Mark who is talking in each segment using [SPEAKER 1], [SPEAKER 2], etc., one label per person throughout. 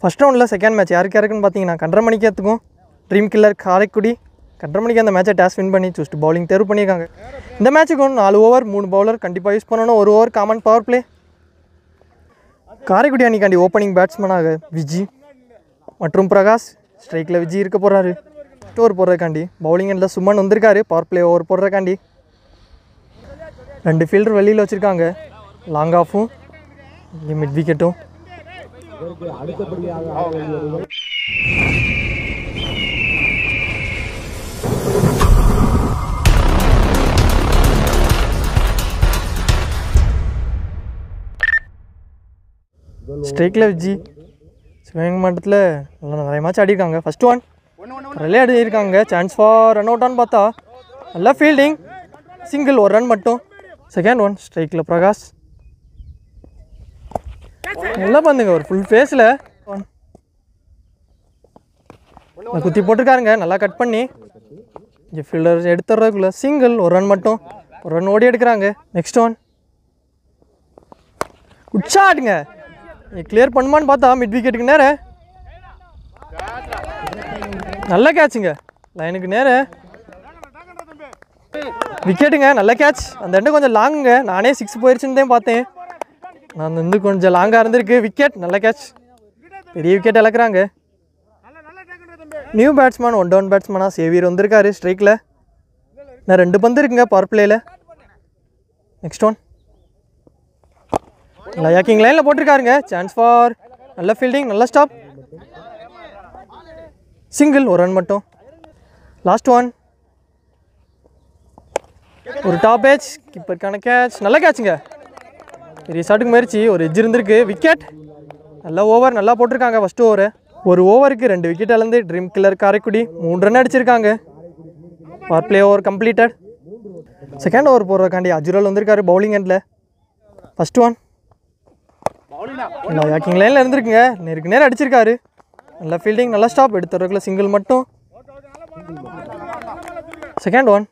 [SPEAKER 1] First ரவுண்டில் second match யாருக்கு யாருக்குன்னு பார்த்தீங்கன்னா கன்றமணிக்கத்துக்கும் ட்ரீம் கில்லர் காரைக்குடி. கன்றமணிக்கு அந்த மேட்சை டேஸ் வின் பண்ணி ஜஸ்ட் பவுலிங் தேர்வு பண்ணியிருக்காங்க இந்த மேட்ச்சுக்கு நாலு ஓவர் மூணு பவுலர் கண்டிப்பாக யூஸ் பண்ணணும். ஒரு over common power play Karaikudi அணிக்காண்டி opening பேட்ஸ்மேனாக விஜி மற்றும் பிரகாஷ். ஸ்ட்ரைக்கில் விஜி இருக்க போகிறாரு ஓவர் போடுறதுக்காண்டி பவுலிங் எண்டில் சுமன் வந்திருக்காரு. பவர் பிளே ஓவர் போடுறதுக்காண்டி. ரெண்டு ஃபீல்டர் வெளியில் வச்சுருக்காங்க. லாங் ஆஃபும் மிட் விக்கெட்டும் ஸ்ட்ரைக்கில் விஜி. சிவகங்கை மாவட்டத்தில் நல்லா நிறைய மேட்ச் ஆடிருக்காங்க. ஃபர்ஸ்ட் ஒன் நிறைய ஆடிருக்காங்க. சான்ஸ் ஃபார் ரன் அவுட்டான்னு பார்த்தா நல்லா ஃபீல்டிங் சிங்கிள் ஒரு ரன் மட்டும். செகண்ட் ஒன் ஸ்ட்ரைக்கில் பிரகாஷ். நல்லா பண்ணுங்க ஒரு ஃபுல் ஃபேஸில் குத்தி போட்டிருக்காருங்க நல்லா கட் பண்ணி. இங்கே ஃபீல்டர் எடுத்துறதுக்குள்ள சிங்கிள் ஒரு ரன் மட்டும். ஒரு ரன் ஓடி எடுக்கிறாங்க. நெக்ஸ்ட் ஒன் குட் ஷாட்டுங்க நீ கிளியர் பண்ணுமான்னு பார்த்தா மிட் விக்கெட்டுக்கு நேர. நல்ல கேட்சுங்க லைனுக்கு நேர. விக்கெட்டுங்க நல்ல கேட்ச் அந்த ரெண்டு கொஞ்சம் லாங்குங்க நானே சிக்ஸ் போயிருச்சுன்னு தான் பார்த்தேன். நான் வந்து கொஞ்சம் லாங்காக இருந்திருக்கு. விக்கெட் நல்ல கேட்ச் பெரிய விக்கெட் இழக்கிறாங்க. நியூ பேட்ஸ்மேன் ஒன் டவுன் பேட்ஸ்மேனாக சேவியர் வந்திருக்காரு ஸ்ட்ரைக்கில் நான் ரெண்டு பந்து இருக்குங்க பவர் பிளேயில் நெக்ஸ்ட் ஒன் நல்லா யாக்கிங் லைனில் போட்டிருக்காருங்க. சான்ஸ் ஃபார் நல்ல ஃபீல்டிங் நல்ல ஸ்டாப் சிங்கிள் ஒரு ரன் மட்டும். லாஸ்ட் ஒன் ஒரு டாப் ஏஜ் கீப்பருக்கான கேட்ச் நல்ல கேட்சுங்க பெரிய ஷாட்டுக்கு முயற்சி ஒரு எஜ் இருந்திருக்கு விக்கெட் நல்லா ஓவர் நல்லா போட்டிருக்காங்க ஃபஸ்ட் ஓவர் ஒரு ஓவருக்கு ரெண்டு விக்கெட் இழந்து ட்ரீம் கில்லர் காரைக்குடி மூணு ரன் அடிச்சிருக்காங்க power play over completed second over போடுறதுக்காண்டி அஜுரல் வந்திருக்காரு பவுலிங் எண்டில் ஃபஸ்ட் ஒன் நல்லா யாக்கிங் லைனில் இருந்திருக்குங்க நேருக்கு நேரம் அடிச்சிருக்காரு நல்லா ஃபீல்டிங் நல்லா ஸ்டாப் எடுத்துறதுக்குள்ள சிங்கிள் மட்டும் செகண்ட் ஒன்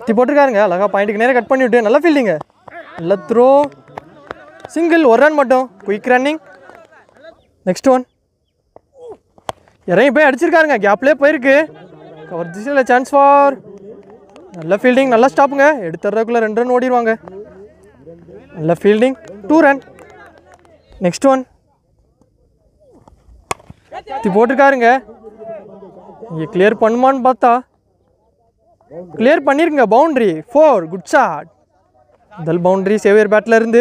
[SPEAKER 1] சுற்றி போட்டிருக்காருங்க அழகா பாயிண்ட்டுக்கு நேரம் கட் பண்ணிவிட்டு நல்லா ஃபீல்டிங்க நல்ல த்ரோ சிங்கிள் ஒரு ரன் மட்டும். குயிக் ரன்னிங் நெக்ஸ்ட் ஒன் இறங்கி போய் அடிச்சிருக்காருங்க. கேப்லேயே போயிருக்கு. கவர் திசையில் சான்ஸ் ஃபார் நல்ல ஃபீல்டிங் நல்லா ஸ்டாப்புங்க எடுத்துறதுக்குள்ளே ரெண்டு ரன் ஓடிடுவாங்க நல்ல fielding two run next one சுற்றி போட்டிருக்காருங்க. இங்கே கிளியர் பண்ணுமான்னு பார்த்தா. கிளியர் பண்ணிருங்க பவுண்ட்ரி ஃபோர் குட் ஷாட் முதல் பவுண்ட்ரி சேவியர் பேட்டில் இருந்து.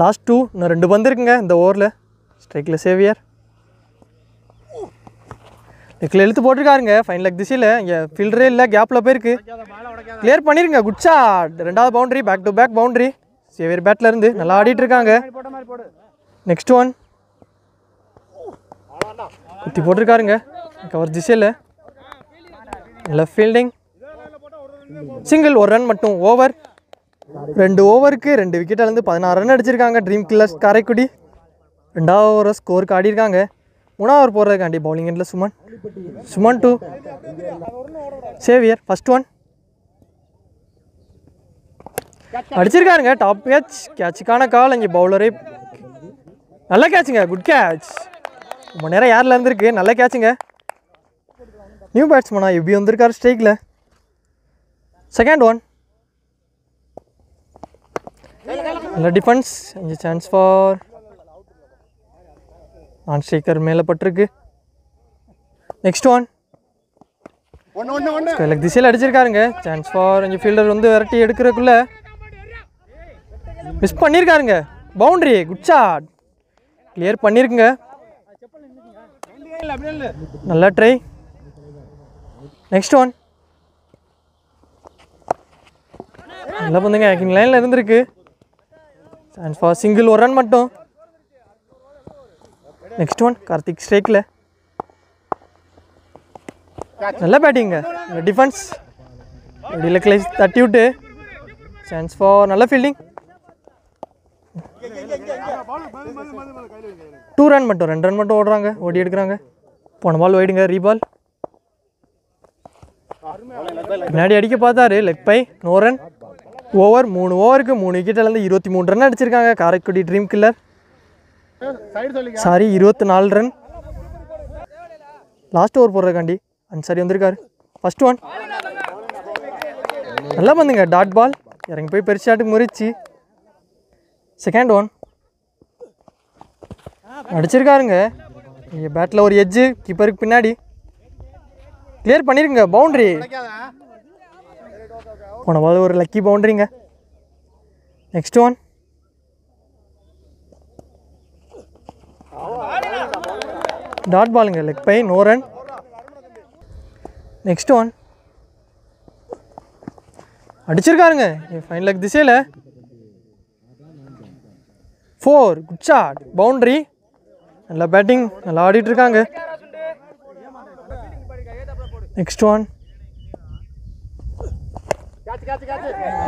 [SPEAKER 1] லாஸ்ட் டூ இன்னும் ரெண்டு பந்து இருக்குங்க இந்த ஓவரில் ஸ்ட்ரைக்கில் சேவியர் லெக்கில் இழுத்து போட்டிருக்காருங்க. ஃபைன் லெக் திசையில். இங்கே ஃபீல்டரே இல்லை. கேப்பில் போயிருக்கு. கிளியர் பண்ணிருங்க. குட்ஸா ரெண்டாவது boundary back to back boundary Xavier battle இருந்து நல்லா ஆடிட்டு இருக்காங்க. நெக்ஸ்ட் ஒன் குத்தி போட்டிருக்காருங்க. கவர் திசையில். நல்ல ஃபீல்டிங் சிங்கிள் ஒரு ரன் மட்டும். ஓவர் ரெண்டு ஓவருக்கு ரெண்டு விக்கெட் பதினாறு ரன் அடிச்சிருக்காங்க. Dream killers Karaikudi. ரெண்டாவது ஓவரை ஸ்கோருக்கு ஆடிருக்காங்க மூணாவது ஓவர் போடுறதுக்காண்டி பவுலிங் எண்டில் Suman. Suman to Xavier first one அடிச்சிருக்காருங்க. Top catch கேட்சுக்கான கால். இங்கே பவுலரே நல்ல கேட்சுங்க குட் கேட்ச் ரொம்ப நேரம் யாரில் இருந்திருக்கு? நல்ல கேட்சுங்க நியூ பேட்ஸ்மேனா எப்படி வந்திருக்காரு ஸ்ட்ரைக்கில் செகண்ட் ஒன் நல்ல டிஃபென்ஸ் இங்கே சான்ஸ் ஃபார் நான் ஸ்ட்ரைக்கர் மேலே பட்டிருக்கு. நெக்ஸ்ட் ஒன் ஸ்கைலக் திசையில் அடிச்சிருக்காருங்க. சான்ஸ் ஃபார் இங்கே ஃபீல்டர் வந்து விரட்டி எடுக்கிறதுக்குள்ள மிஸ் பண்ணியிருக்காருங்க பவுண்ட்ரி குட் ஷாட் கிளியர் பண்ணியிருக்குங்க நல்லா ட்ரை நெக்ஸ்ட் ஒன் நல்லா பண்ணுங்க ஆக்கிங் லைனில் இருந்திருக்கு. சான்ஸ் ஃபார் சிங்கிள் ஒரு ரன் மட்டும். நெக்ஸ்ட் ஒன் கார்த்திக் ஸ்ட்ரைக்கில் நல்ல பேட்டிங்க டிஃபென்ஸ் வெளியில் கிளைஸ் தட்டி விட்டு. சான்ஸ் ஃபார் நல்ல ஃபீல்டிங் டூ ரன் மட்டும். ரெண்டு ரன் மட்டும் ஓடுறாங்க. ஓடி எடுக்கிறாங்க. போன பால் ஓயிடுங்க ரீபால் பின்னாடி அடிக்க பார்த்தாரு. Leg bye no run over மூணு ஓவருக்கு மூணு விக்கெட் இழந்து இருபத்தி மூணு ரன் அடிச்சிருக்காங்க. காரைக்குடி ட்ரீம் கில்லர் சாரி இருபத்தி நாலு ரன் லாஸ்ட் ஓவர் போடுறதுக்காண்டி அன்சாரி வந்திருக்காரு. ஃபர்ஸ்ட் ஒன் நல்லா வந்துங்க டாட் பால் இறங்கி போய் பெருசாட்டுக்கு முறிச்சு. செகண்ட் ஒன் அடிச்சிருக்காருங்க. பேட்டில் ஒரு எட்ஜு கீப்பருக்கு பின்னாடி. கிளியர் பண்ணிருங்க பவுண்ட்ரி போன பால் ஒரு லக்கி பவுண்ட்ரிங்க நெக்ஸ்ட் ஒன் டாட் பாலுங்க leg bye no run next one அடிச்சிருக்காருங்க. Fine leg திசையில். ஃபோர் குட் ஷாட் பவுண்ட்ரி நல்லா பேட்டிங் நல்லா ஆடிட்டுருக்காங்க நெக்ஸ்ட் ஒன்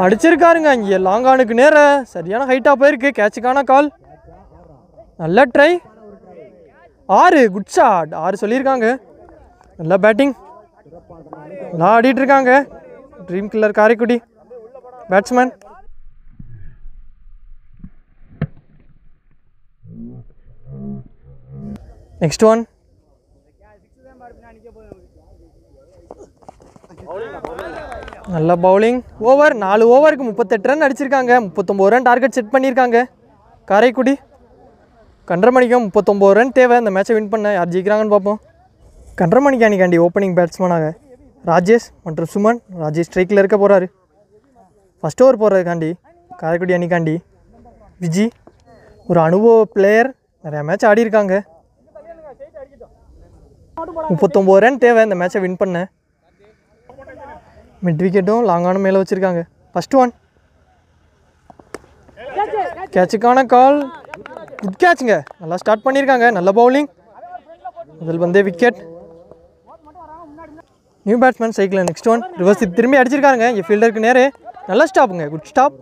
[SPEAKER 1] அடிச்சிருக்காருங்க இங்கே. லாங் ஆனுக்கு நேர. சரியான ஹைட்டாக போயிருக்கு. கேட்சுக்கான கால் நல்ல ட்ரை ஆறு. குட் ஷாட் ஆறு சொல்லியிருக்காங்க. நல்லா பேட்டிங் நல்லா ஆடிட்டு இருக்காங்க dream killer Karaikudi. Batsman next one நல்ல பவுலிங் ஓவர் நாலு ஓவருக்கு முப்பத்தெட்டு ரன் அடிச்சிருக்காங்க. முப்பத்தொம்போது ரன் டார்கெட் செட் பண்ணியிருக்காங்க. காரைக்குடி. கன்றமணிக்கும் முப்பத்தொம்போது ரன் தேவை. இந்த மேட்சை வின் பண்ண யார் ஜெயிக்கிறாங்கன்னு பார்ப்போம். கன்றமணிக்கு அணிக்காண்டி ஓப்பனிங் பேட்ஸ்மேனாக ராஜேஷ் மற்றும் சுமன். ராஜேஷ் ஸ்ட்ரைக்கில் இருக்க போகிறாரு ஃபஸ்ட் ஓவர் போடுறதுக்காண்டி காரைக்குடி அணிக்காண்டி விஜி ஒரு அனுபவ பிளேயர் நிறையா மேட்ச் ஆடியிருக்காங்க. முப்பத்தொம்போது ரன் தேவை. இந்த மேட்சை வின் பண்ண மிட் விக்கெட்டும் லாங்கான மேலே வச்சுருக்காங்க. ஃபஸ்ட் ஒன் கேட்சுக்கான கால் குட் கேட்சுங்க நல்லா ஸ்டார்ட் பண்ணியிருக்காங்க நல்ல பவுலிங் முதல் வந்தே விக்கெட் நியூ பேட்ஸ்மேன் சைக்கிள் நெக்ஸ்ட் ஒன் ரிவர்ஸ் திரும்பி அடிச்சிருக்காங்க என் ஃபீல்டருக்கு நேரே. நல்லா ஸ்டாப்புங்க குட் ஸ்டாப்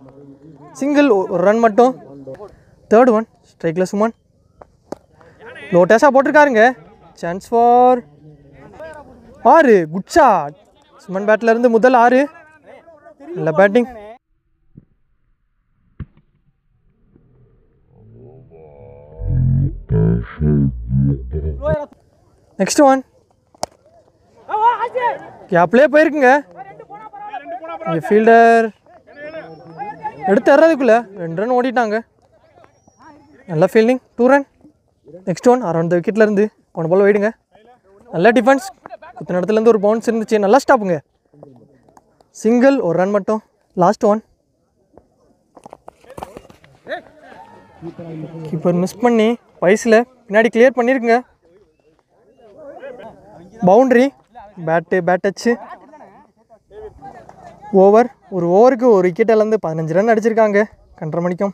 [SPEAKER 1] சிங்கிள் ஒரு ரன் மட்டும். தேர்ட் ஒன் ஸ்ட்ரைக்கில் சுமன் லோட்டஸாக போட்டிருக்காருங்க. சான்ஸ் ஃபார் ஆறு. குட் ஷாட் சுமன் பேட்ல இருந்து முதல் ஆறு நல்ல பேட்டிங் நெக்ஸ்ட் ஒன் கேப்லேயே போயிருக்குங்க இங்கே ஃபீல்டர் எடுத்து எறதுக்குள்ள ரெண்டு ரன் ஓடிட்டாங்க. நல்ல fielding two run next one around the விக்கெட்லேருந்து one ball போயிடுங்க நல்ல டிஃபென்ஸ் இத்தனை இடத்துலேருந்து ஒரு பவுன்ஸ் இருந்துச்சு. நல்லா ஸ்டாப்புங்க சிங்கிள் ஒரு ரன் மட்டும். லாஸ்ட் ஒன் கீப்பர் மிஸ் பண்ணி வயசில். பின்னாடி clear பண்ணியிருக்குங்க boundary bat bat touch over ஒரு ஓவருக்கு ஒரு விக்கெட்டிலேருந்து பதினஞ்சு ரன் அடிச்சிருக்காங்க. கண்டரை மணிக்கும்.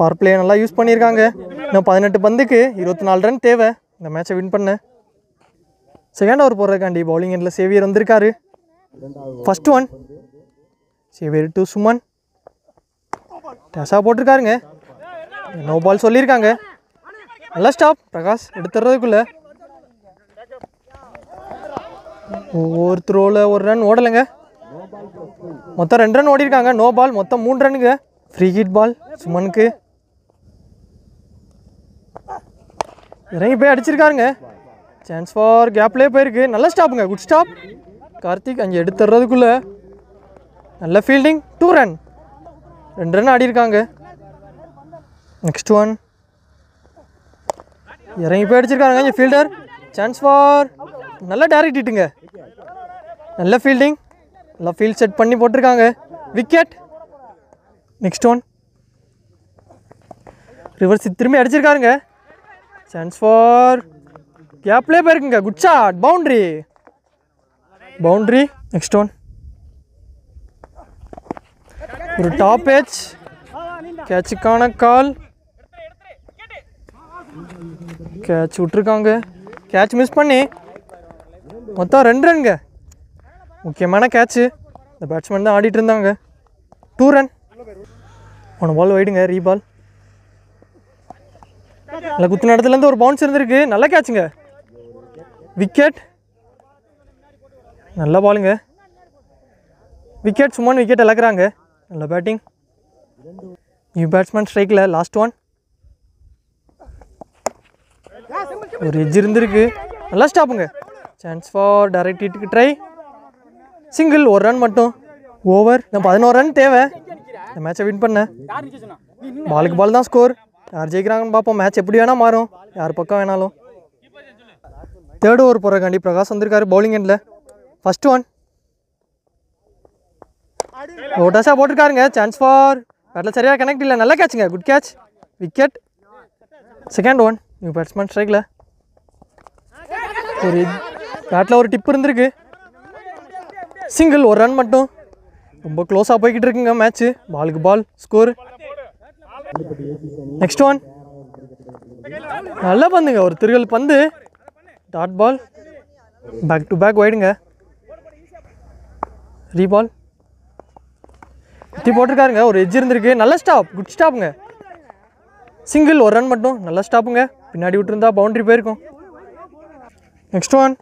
[SPEAKER 1] பவர் பிளேயர் நல்லா யூஸ் பண்ணியிருக்காங்க இன்னும் பதினெட்டு பந்துக்கு இருபத்தி நாலு ரன் தேவை. இந்த மேட்சை வின் பண்ண. செகண்ட் ஓவர் போடுறதுக்காண்டி பவுலிங் எண்டில் சேவியர் வந்திருக்காரு. First one Xavier to Suman டேஸாக போட்டிருக்காருங்க. நோ பால் சொல்லியிருக்காங்க. நல்லா ஸ்டாப் பிரகாஷ் எடுத்துடுறதுக்குள்ளே ஒவ்வொரு த்ரோவில் ஒரு ரன் ஓடலைங்க. மொத்தம் ரெண்டு ரன் ஓடிருக்காங்க நோ பால் மொத்தம் மூணு ரன்னுங்க ஃப்ரீ ஹிட் பால் சுமனுக்கு இறங்கி போய் அடிச்சிருக்காருங்க. சான்ஸ் ஃபார் கேப்லேயே போயிருக்கு. நல்ல ஸ்டாப்புங்க குட் ஸ்டாப் கார்த்திக் அங்கே எடுத்துடுறதுக்குள்ளே நல்ல ஃபீல்டிங் டூ ரன் ரெண்டு ரன் ஆடிருக்காங்க நெக்ஸ்ட் ஒன் இறங்கி போய் அடிச்சிருக்காங்க. இங்கே ஃபீல்டர் சான்ஸ் ஃபார் நல்ல டேரக்ட் இட்டுங்க நல்ல ஃபீல்டிங் நல்லா ஃபீல்ட் செட் பண்ணி போட்டிருக்காங்க. விக்கெட் நெக்ஸ்ட் ஒன் ரிவர்ஸ் திரும்பி அடிச்சிருக்காருங்க. சான்ஸ் ஃபார் கேப்லேயே போயிருக்குங்க. Good shot boundary boundary next one ஒரு டாப் ஏஜ் கேட்சுக்கான கால் கேட்ச் விட்ருக்காங்க கேட்ச் மிஸ் பண்ணி. மொத்தம் ரெண்டு ரன்ங்க. முக்கியமான கேட்ச்சு இந்த பேட்ஸ்மேன் தான் ஆடிட்டு இருந்தாங்க. டூ ரன் போன பால் வைடுங்க ரீபால் நல்லா குத்தின இடத்துலேருந்து ஒரு பவுன்ஸ் இருந்திருக்கு. நல்ல கேட்சுங்க விக்கெட் நல்ல பாலுங்க விக்கெட் சும்மா விக்கெட் இழக்கிறாங்க. நல்ல பேட்டிங் நியூ பேட்ஸ்மேன் ஸ்ட்ரைக்கில் லாஸ்ட் ஒன் ஒரு எஜ் இருந்திருக்கு. நல்லா ஸ்டாப்புங்க சான்ஸ் ஃபார் டைரக்ட் இட்டுக்கு ட்ரை சிங்கிள் ஒரு ரன் மட்டும். ஓவர் நான் பதினோரு ரன் தேவை. இந்த மேட்சை வின் பண்ணேன் பாலுக்கு பால் தான் ஸ்கோர் யார் ஜெயிக்கிறாங்கன்னு பார்ப்போம். மேட்ச் எப்படி வேணால் மாறும். யார் பக்கம் வேணாலும். தேர்ட் ஓவர் போகிறக்காண்டி பிரகாஷ் வந்திருக்காரு. பவுலிங் எண்டில் ஃபர்ஸ்ட் ஒன் ஓட்டாஸாக போட்டிருக்காருங்க. சான்ஸ் ஃபார் பேட்டில் சரியாக கனெக்ட் இல்லை. நல்ல கேட்சுங்க good catch wicket second one new batsman ஸ்ட்ரைக்கில் ஒரு பேட்டில் ஒரு டிப் இருந்திருக்கு. சிங்கிள் ஒரு ரன் மட்டும். ரொம்ப க்ளோஸாக போய்கிட்டு இருக்குங்க மேட்ச்சு பாலுக்கு பால் ஸ்கோர் நெக்ஸ்ட் ஒன் நல்லா பந்துங்க. ஒரு திருகல் பந்து. Dot ball back to back ஒயிடுங்க ரீபால் குத்தி போட்டிருக்காருங்க. ஒரு எஜ் இருந்திருக்கு. நல்ல ஸ்டாப் குட் ஸ்டாப்புங்க சிங்கிள் ஒரு ரன் மட்டும். நல்ல ஸ்டாப்புங்க பின்னாடி விட்டுருந்தா பவுண்ட்ரி போயிருக்கும். நெக்ஸ்ட் ஒன்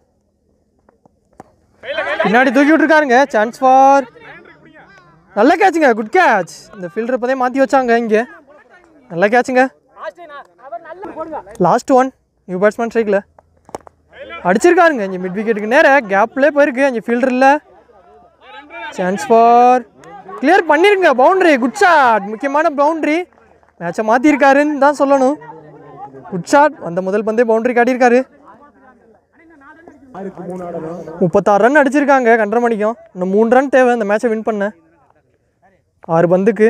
[SPEAKER 1] பின்னாடி தூக்கி விட்டுருக்காருங்க. சான்ஸ் ஃபார் நல்ல கேட்சுங்க குட் கேட்ச் இந்த ஃபீல்டர் இப்போதே மாற்றி வச்சாங்க இங்கே. நல்ல கேட்சுங்க லாஸ்ட் ஒன் நியூ பேட்ஸ்மேன் ஸ்ட்ரைக்கில் அடிச்சிருக்காருங்க. இங்கே மிட் விக்கெட்டுக்கு நேராக கேப்லேயே போயிருக்கு. இங்கே ஃபீல்டரில் சான்ஸ் ஃபார் கிளியர் பண்ணிருங்க. பவுண்டரி குட் ஷாட் முக்கியமான பவுண்டரி மேட்சை மாற்றிருக்காருன்னு தான் சொல்லணும். குட் ஷாட் வந்த முதல் பந்தே பவுண்டரி காட்டியிருக்காரு. முப்பத்தாறு ரன் அடிச்சிருக்காங்க. கண்டரை மணிக்கும் இன்னும் மூணு ரன் தேவை. இந்த மேட்சை வின் பண்ண. ஆறு பந்துக்கு.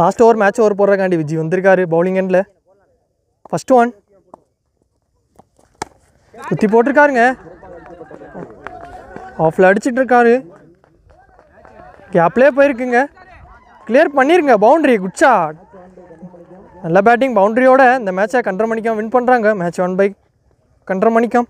[SPEAKER 1] லாஸ்ட் ஓவர் மேட்ச் ஓவர் போடுறக்காண்டி விஜய் வந்திருக்காரு. பவுலிங் எண்டில் ஃபஸ்ட் ஒன் குத்தி போட்டிருக்காருங்க. ஆஃபில் அடிச்சிட்ருக்காரு. கேப்லேயே போயிருக்குங்க. கிளியர் பண்ணிருங்க பவுண்டரி குட் ஷாட் நல்ல பேட்டிங் பவுண்டரியோட இந்த மேட்சை கண்டரை மணிக்கம் வின் பண்ணுறாங்க match one by Kandarai Manikkam